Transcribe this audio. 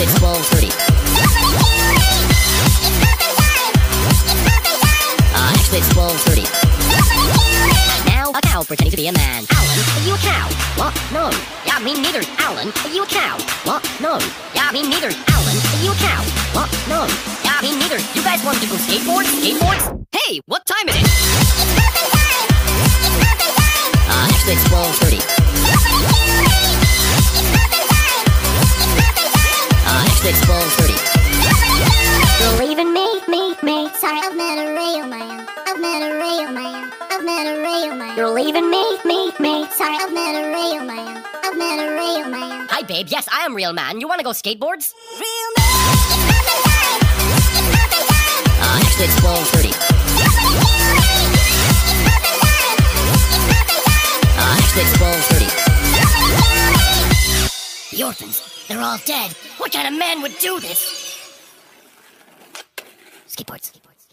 6, actually, it's uh, Now, a cow pretending to be a man. Alan, are you a cow? What? No. Yeah, me neither. Alan, are you a cow? What? No. Yeah, me neither. Alan, are you a cow? What? No. Yeah, me neither. You guys want to go skateboard? Skateboards? Hey, what time is it? Actually, it's You're leaving me, me, me. Sorry, I've met a real man. I've met a real man. I've met a real man. You're leaving me, me, me. Sorry, I've met a real man. I've met a real man. Hi, babe. Yes, I am real man. You want to go skateboards? Real man. It's 1230. Uh, actually, it's 1230. Your pencil they're all dead. What kind of man would do this? Skateboards. skateboards.